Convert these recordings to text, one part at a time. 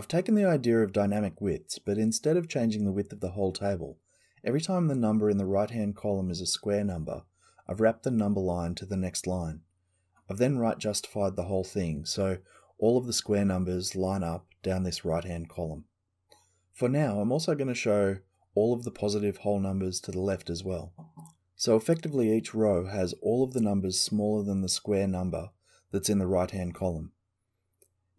I've taken the idea of dynamic widths, but instead of changing the width of the whole table, every time the number in the right-hand column is a square number, I've wrapped the number line to the next line. I've then right justified the whole thing, so all of the square numbers line up down this right-hand column. For now, I'm also going to show all of the positive whole numbers to the left as well. So effectively each row has all of the numbers smaller than the square number that's in the right-hand column.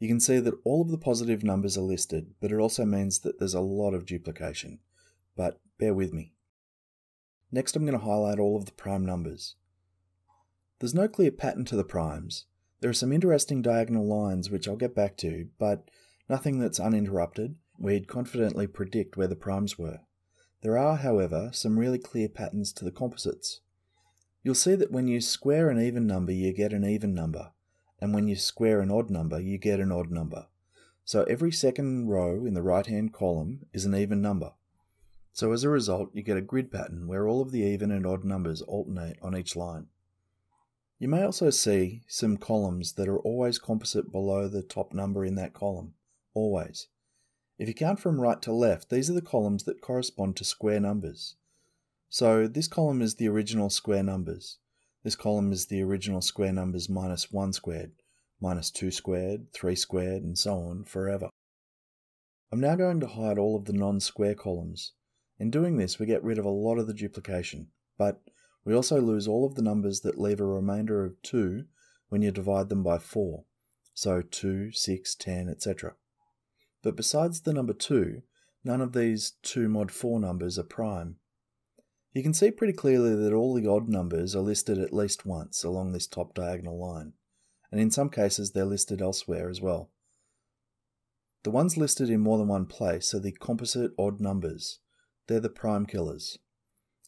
You can see that all of the positive numbers are listed, but it also means that there's a lot of duplication. But bear with me. Next I'm going to highlight all of the prime numbers. There's no clear pattern to the primes. There are some interesting diagonal lines which I'll get back to, but nothing that's uninterrupted. We'd confidently predict where the primes were. There are, however, some really clear patterns to the composites. You'll see that when you square an even number, you get an even number, and when you square an odd number, you get an odd number. So every second row in the right-hand column is an even number. So as a result, you get a grid pattern where all of the even and odd numbers alternate on each line. You may also see some columns that are always composite below the top number in that column. Always. If you count from right to left, these are the columns that correspond to square numbers. So this column is the original square numbers. This column is the original square numbers minus 1 squared, minus 2 squared, 3 squared, and so on forever. I'm now going to hide all of the non-square columns. In doing this, we get rid of a lot of the duplication, but we also lose all of the numbers that leave a remainder of 2 when you divide them by 4, so 2, 6, 10, etc. But besides the number 2, none of these 2 mod 4 numbers are prime. You can see pretty clearly that all the odd numbers are listed at least once along this top diagonal line, and in some cases they're listed elsewhere as well. The ones listed in more than one place are the composite odd numbers. They're the prime killers.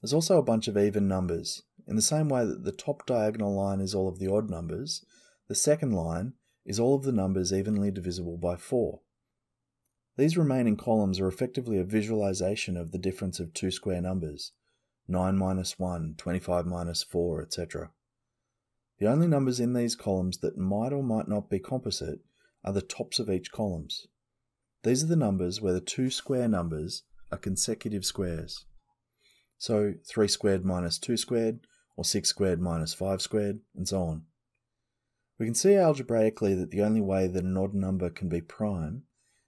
There's also a bunch of even numbers. In the same way that the top diagonal line is all of the odd numbers, the second line is all of the numbers evenly divisible by 4. These remaining columns are effectively a visualization of the difference of two square numbers, 9 minus 1, 25 minus 4, etc. The only numbers in these columns that might or might not be composite are the tops of each columns. These are the numbers where the two square numbers are consecutive squares. So 3 squared minus 2 squared, or 6 squared minus 5 squared, and so on. We can see algebraically that the only way that an odd number can be prime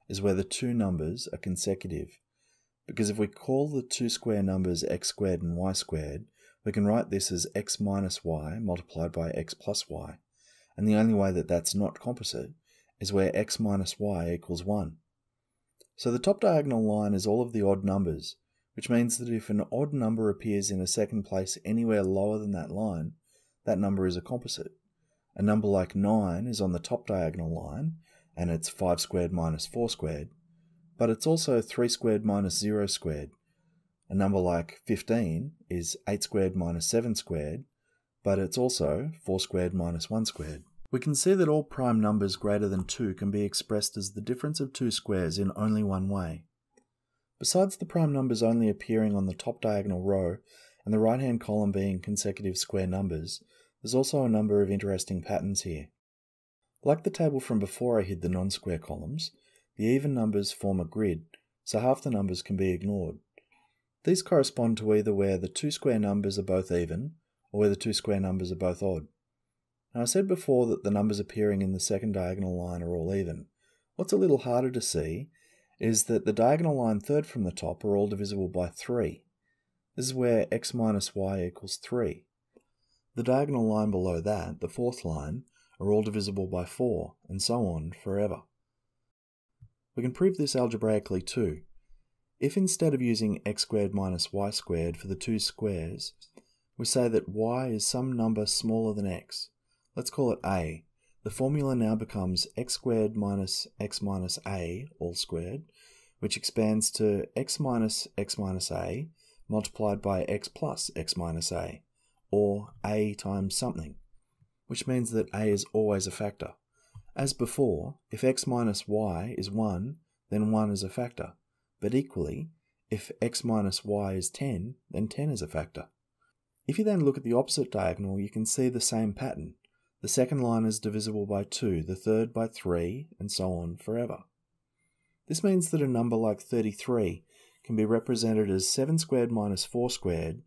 is where the two numbers are consecutive because if we call the two square numbers x squared and y squared, we can write this as x minus y multiplied by x plus y. And the only way that that's not composite is where x minus y equals 1. So the top diagonal line is all of the odd numbers, which means that if an odd number appears in a second place anywhere lower than that line, that number is a composite. A number like 9 is on the top diagonal line, and it's 5 squared minus 4 squared, but it's also 3 squared minus 0 squared. A number like 15 is 8 squared minus 7 squared, but it's also 4 squared minus 1 squared. We can see that all prime numbers greater than 2 can be expressed as the difference of two squares in only one way. Besides the prime numbers only appearing on the top diagonal row and the right-hand column being consecutive square numbers, there's also a number of interesting patterns here. Like the table from before I hid the non-square columns, the even numbers form a grid, so half the numbers can be ignored. These correspond to either where the two square numbers are both even, or where the two square numbers are both odd. Now I said before that the numbers appearing in the second diagonal line are all even. What's a little harder to see is that the diagonal line third from the top are all divisible by 3. This is where x minus y equals 3. The diagonal line below that, the fourth line, are all divisible by 4, and so on forever. We can prove this algebraically too. If instead of using x squared minus y squared for the two squares, we say that y is some number smaller than x, let's call it a, the formula now becomes x squared minus x minus a all squared, which expands to x minus x minus a multiplied by x plus x minus a, or a times something, which means that a is always a factor. As before, if x minus y is 1, then 1 is a factor. But equally, if x minus y is 10, then 10 is a factor. If you then look at the opposite diagonal, you can see the same pattern. The second line is divisible by 2, the third by 3, and so on forever. This means that a number like 33 can be represented as 7 squared minus 4 squared,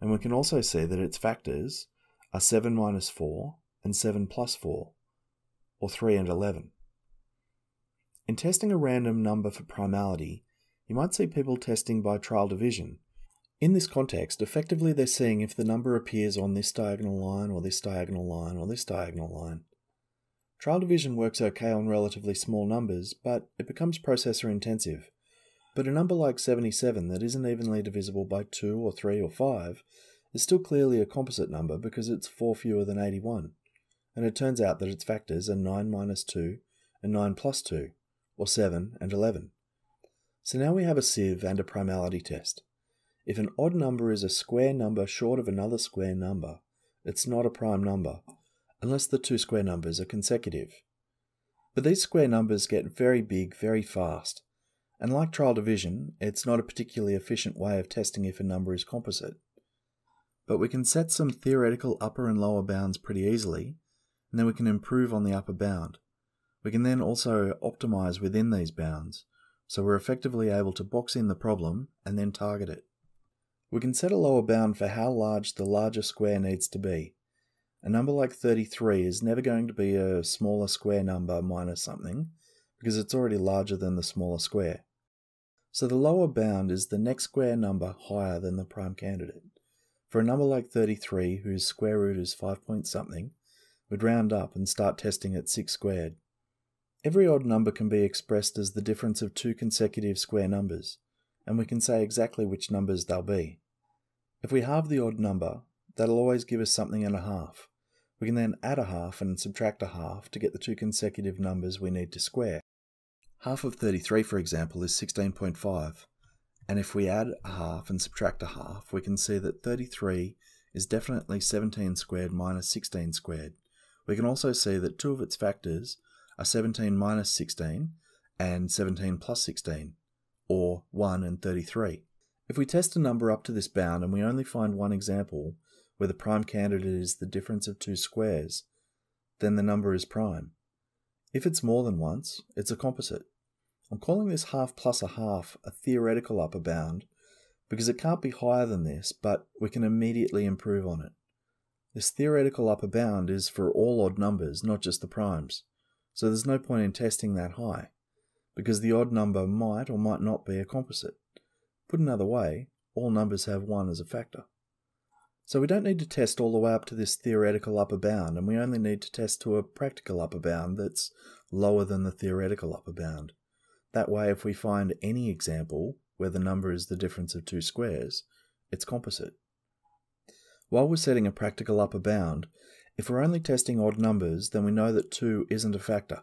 and we can also see that its factors are 7 minus 4 and 7 plus 4, or 3 and 11. In testing a random number for primality, you might see people testing by trial division. In this context, effectively they're seeing if the number appears on this diagonal line or this diagonal line or this diagonal line. Trial division works okay on relatively small numbers, but it becomes processor intensive. But a number like 77 that isn't evenly divisible by 2 or 3 or 5 is still clearly a composite number because it's 4 fewer than 81, and it turns out that its factors are 9 minus 2 and 9 plus 2, or 7 and 11. So now we have a sieve and a primality test. If an odd number is a square number short of another square number, it's not a prime number, unless the two square numbers are consecutive. But these square numbers get very big very fast, and like trial division, it's not a particularly efficient way of testing if a number is composite. But we can set some theoretical upper and lower bounds pretty easily, and then we can improve on the upper bound. We can then also optimize within these bounds, so we're effectively able to box in the problem and then target it. We can set a lower bound for how large the larger square needs to be, a number like 33 is never going to be a smaller square number minus something, because it's already larger than the smaller square. So the lower bound is the next square number higher than the prime candidate. For a number like 33, whose square root is 5 point something, we'd round up and start testing at 6 squared. Every odd number can be expressed as the difference of two consecutive square numbers, and we can say exactly which numbers they'll be. If we halve the odd number, that'll always give us something and a half. We can then add a half and subtract a half to get the two consecutive numbers we need to square. Half of 33, for example, is 16.5, and if we add a half and subtract a half, we can see that 33 is definitely 17 squared minus 16 squared. We can also see that two of its factors are 17 minus 16 and 17 plus 16, or 1 and 33. If we test a number up to this bound and we only find one example, where the prime candidate is the difference of two squares, then the number is prime. If it's more than once, it's a composite. I'm calling this half plus a half a theoretical upper bound because it can't be higher than this, but we can immediately improve on it. This theoretical upper bound is for all odd numbers, not just the primes, so there's no point in testing that high, because the odd number might or might not be a composite. Put another way, all numbers have 1 as a factor. So we don't need to test all the way up to this theoretical upper bound, and we only need to test to a practical upper bound that's lower than the theoretical upper bound. That way, if we find any example where the number is the difference of two squares, it's composite. While we're setting a practical upper bound, if we're only testing odd numbers, then we know that 2 isn't a factor,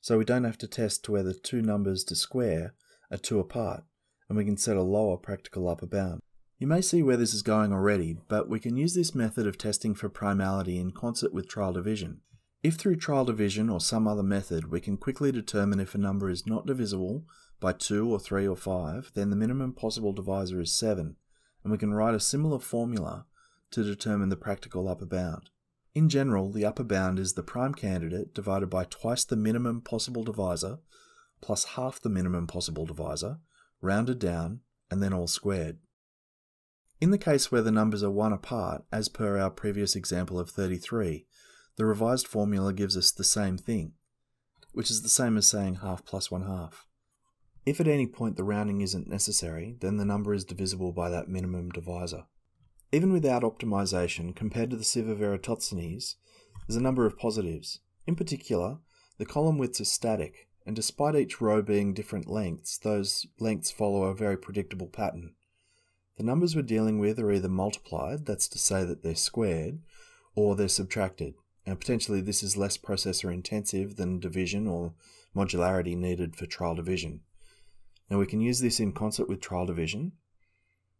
so we don't have to test to where the two numbers to square are 2 apart, and we can set a lower practical upper bound. You may see where this is going already, but we can use this method of testing for primality in concert with trial division. If through trial division or some other method we can quickly determine if a number is not divisible by 2 or 3 or 5, then the minimum possible divisor is 7, and we can write a similar formula to determine the practical upper bound. In general, the upper bound is the prime candidate divided by twice the minimum possible divisor plus half the minimum possible divisor, rounded down, and then all squared. In the case where the numbers are 1 apart, as per our previous example of 33, the revised formula gives us the same thing, which is the same as saying half plus 1 half. If at any point the rounding isn't necessary, then the number is divisible by that minimum divisor. Even without optimization, compared to the sieve of Eratosthenes, there's a number of positives. In particular, the column widths are static, and despite each row being different lengths, those lengths follow a very predictable pattern. The numbers we're dealing with are either multiplied, that's to say that they're squared, or they're subtracted. And potentially this is less processor intensive than division or modularity needed for trial division. Now we can use this in concert with trial division,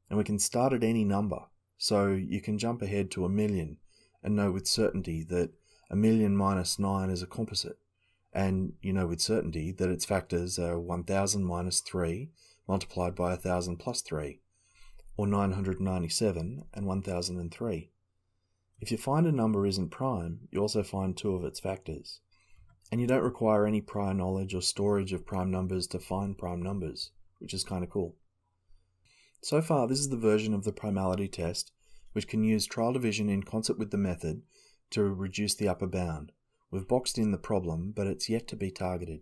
and we can start at any number. So you can jump ahead to a million and know with certainty that a million minus 9 is a composite. And you know with certainty that its factors are 1000 minus 3 multiplied by 1000 plus 3 or 997 and 1003. If you find a number isn't prime, you also find two of its factors. And you don't require any prior knowledge or storage of prime numbers to find prime numbers, which is kind of cool. So far, this is the version of the primality test which can use trial division in concert with the method to reduce the upper bound. We've boxed in the problem, but it's yet to be targeted.